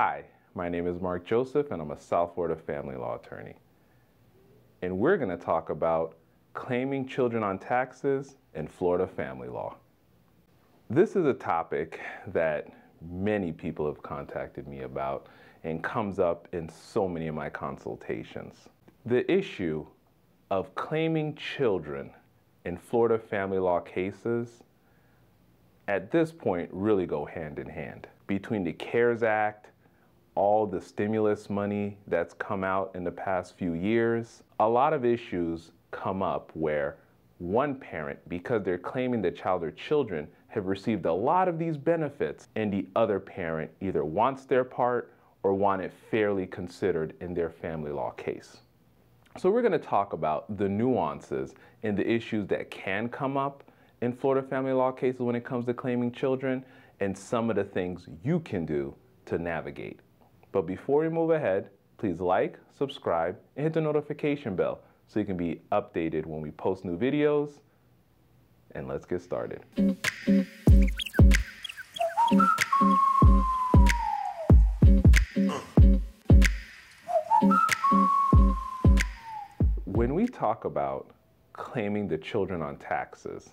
Hi, my name is Marck Joseph and I'm a South Florida family law attorney. And we're going to talk about claiming children on taxes in Florida family law. This is a topic that many people have contacted me about and comes up in so many of my consultations. The issue of claiming children in Florida family law cases at this point really go hand in hand. Between the CARES Act, all the stimulus money that's come out in the past few years, a lot of issues come up where one parent, because they're claiming the child or children, have received a lot of these benefits, and the other parent either wants their part or want it fairly considered in their family law case. So we're going to talk about the nuances and the issues that can come up in Florida family law cases when it comes to claiming children and some of the things you can do to navigate. But before we move ahead, please like, subscribe, and hit the notification bell so you can be updated when we post new videos. And let's get started. When we talk about claiming the children on taxes,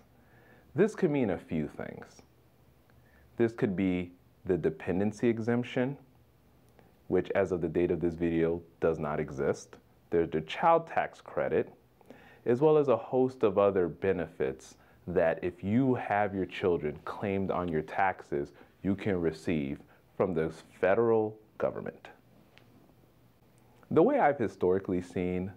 this could mean a few things. This could be the dependency exemption, which as of the date of this video does not exist. There's the child tax credit, as well as a host of other benefits that if you have your children claimed on your taxes, you can receive from the federal government. The way I've historically seen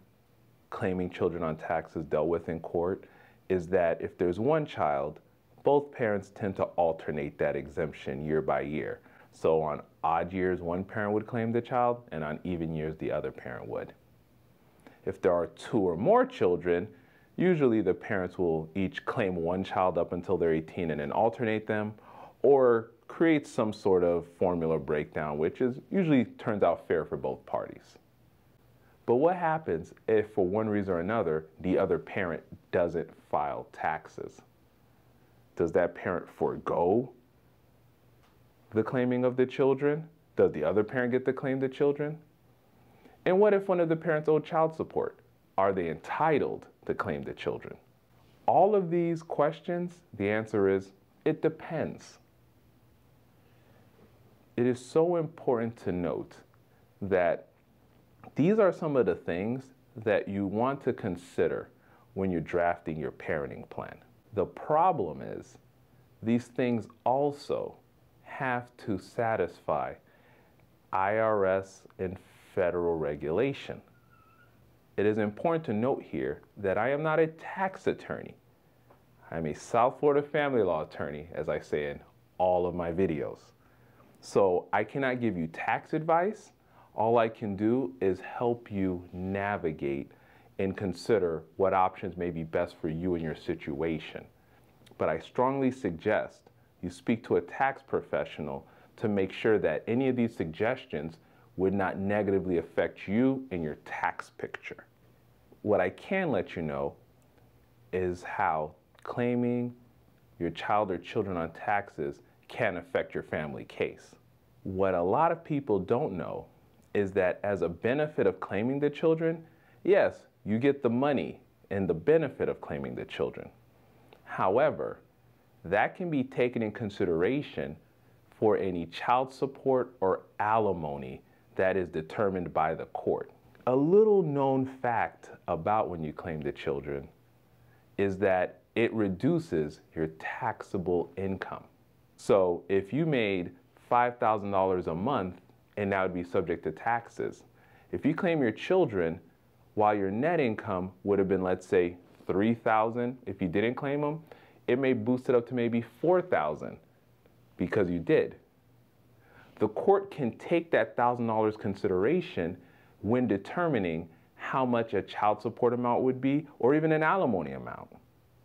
claiming children on taxes dealt with in court is that if there's one child, both parents tend to alternate that exemption year by year. So on odd years, one parent would claim the child, and on even years, the other parent would. If there are two or more children, usually the parents will each claim one child up until they're 18 and then alternate them, or create some sort of formula breakdown, which is usually turns out fair for both parties. But what happens if for one reason or another, the other parent doesn't file taxes? Does that parent forego the claiming of the children? Does the other parent get to claim the children? And what if one of the parents owed child support? Are they entitled to claim the children? All of these questions, the answer is it depends. It is so important to note that these are some of the things that you want to consider when you're drafting your parenting plan. The problem is these things also have to satisfy IRS and federal regulation. It is important to note here that I am not a tax attorney. I'm a South Florida family law attorney, as I say in all of my videos. So I cannot give you tax advice. All I can do is help you navigate and consider what options may be best for you in your situation. But I strongly suggest you speak to a tax professional to make sure that any of these suggestions would not negatively affect you in your tax picture. What I can let you know is how claiming your child or children on taxes can affect your family case. What a lot of people don't know is that as a benefit of claiming the children, yes, you get the money and the benefit of claiming the children. However, that can be taken in consideration for any child support or alimony that is determined by the court. A little known fact about when you claim the children is that it reduces your taxable income. So if you made $5,000 a month and that would be subject to taxes, if you claim your children while your net income would have been, let's say, 3,000 if you didn't claim them, it may boost it up to maybe 4,000 because you did. The court can take that $1,000 consideration when determining how much a child support amount would be or even an alimony amount.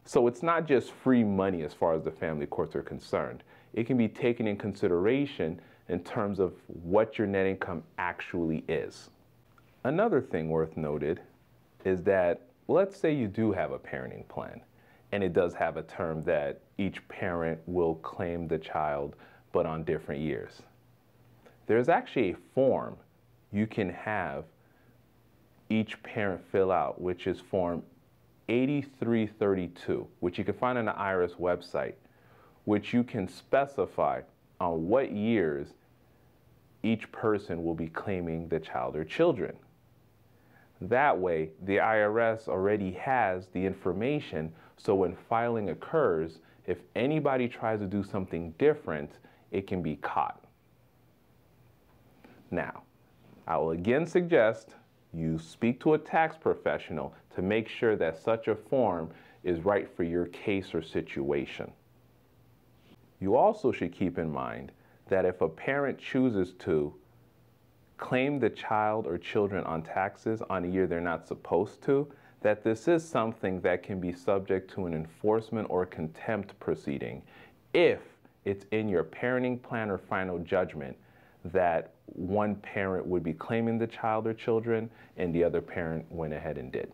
So it's not just free money as far as the family courts are concerned. It can be taken in consideration in terms of what your net income actually is. Another thing worth noted is that let's say you do have a parenting plan and it does have a term that each parent will claim the child, but on different years. there's actually a form you can have each parent fill out, which is Form 8332, which you can find on the IRS website, which you can specify on what years each person will be claiming the child or children. That way, the IRS already has the information, so when filing occurs, if anybody tries to do something different, it can be caught. Now, I will again suggest you speak to a tax professional to make sure that such a form is right for your case or situation. You also should keep in mind that if a parent chooses to claim the child or children on taxes on a year they're not supposed to, that this is something that can be subject to an enforcement or contempt proceeding if it's in your parenting plan or final judgment that one parent would be claiming the child or children and the other parent went ahead and did.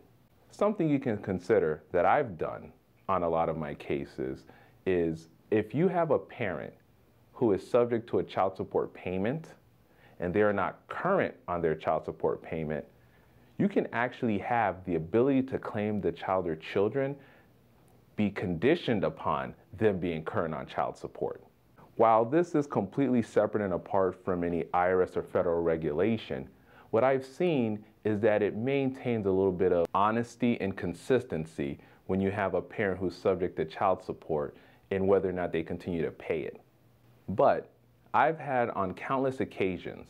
Something you can consider that I've done on a lot of my cases is if you have a parent who is subject to a child support payment and they are not current on their child support payment, you can actually have the ability to claim the child or children be conditioned upon them being current on child support. While this is completely separate and apart from any IRS or federal regulation, what I've seen is that it maintains a little bit of honesty and consistency when you have a parent who's subject to child support and whether or not they continue to pay it. But I've had on countless occasions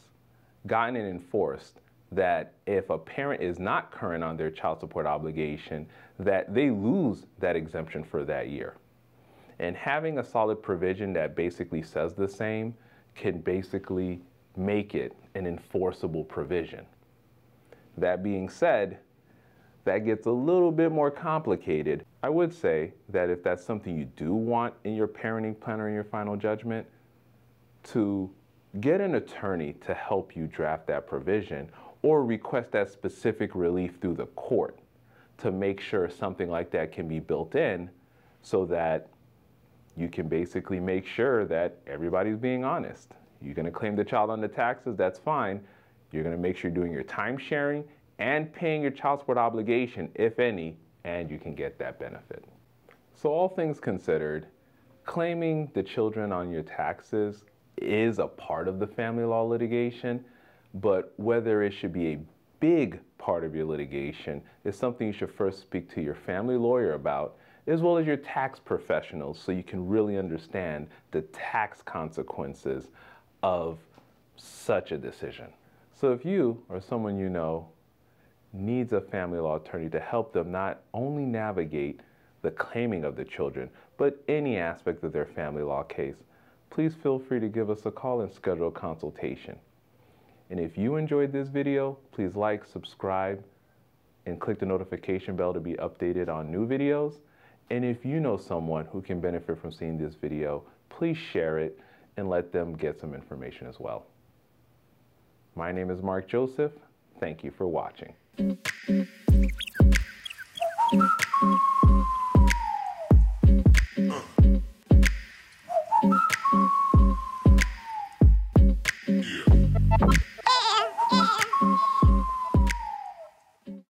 gotten it enforced that if a parent is not current on their child support obligation, that they lose that exemption for that year. And having a solid provision that basically says the same can basically make it an enforceable provision. That being said, that gets a little bit more complicated. I would say that if that's something you do want in your parenting plan or in your final judgment, to get an attorney to help you draft that provision or request that specific relief through the court to make sure something like that can be built in so that you can basically make sure that everybody's being honest. You're going to claim the child on the taxes, that's fine. You're going to make sure you're doing your time sharing and paying your child support obligation, if any, and you can get that benefit. So, all things considered, claiming the children on your taxes is a part of the family law litigation, but whether it should be a big part of your litigation is something you should first speak to your family lawyer about as well as your tax professionals so you can really understand the tax consequences of such a decision. So if you or someone you know needs a family law attorney to help them not only navigate the claiming of the children, but any aspect of their family law case, please feel free to give us a call and schedule a consultation. And if you enjoyed this video, please like, subscribe, and click the notification bell to be updated on new videos. And if you know someone who can benefit from seeing this video, please share it and let them get some information as well. My name is Marck Joseph. Thank you for watching.